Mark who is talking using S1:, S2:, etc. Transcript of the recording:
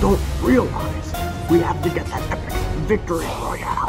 S1: don't realize we have to get that epic victory royale.